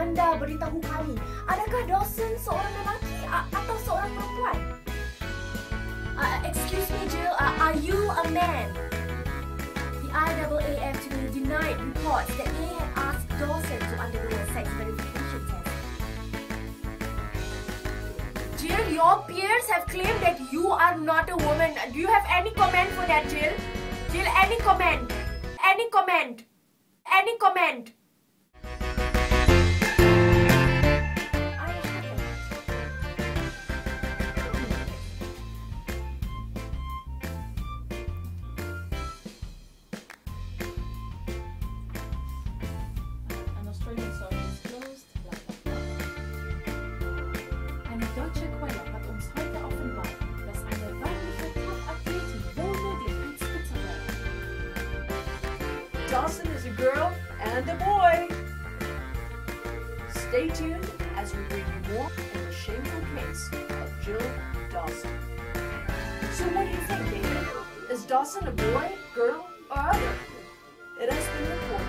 anda beritahu kami, adakah Dawson seorang lelaki atau seorang perempuan? Uh, excuse me, Jill, uh, are you a man? The IAAF to me denied reports that they had asked Dawson to undergo a sex verification test. Jill, your peers have claimed that you are not a woman. Do you have any comment for that, Jill? Jill, any comment? Any comment? Any comment? Dawson is a girl and a boy. Stay tuned as we bring you more on the shameful case of Jill Dawson. So what do you think, David? Is Dawson a boy, girl, or other? It has been reported